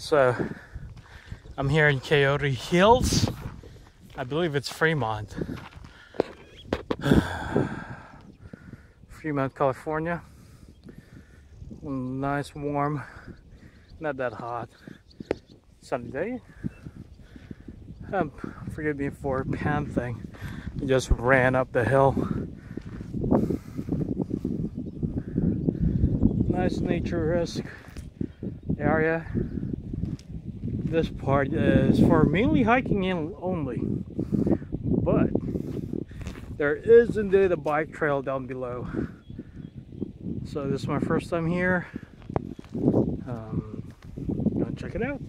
So I'm here in Coyote Hills. I believe it's Fremont. Fremont, California. Nice, warm, not that hot. Sunny day. Um, forgive me for panting. I just ran up the hill. Nice nature-esque area. This part is for mainly hiking in only, but there is indeed a bike trail down below. So this is my first time here. Um, gonna check it out.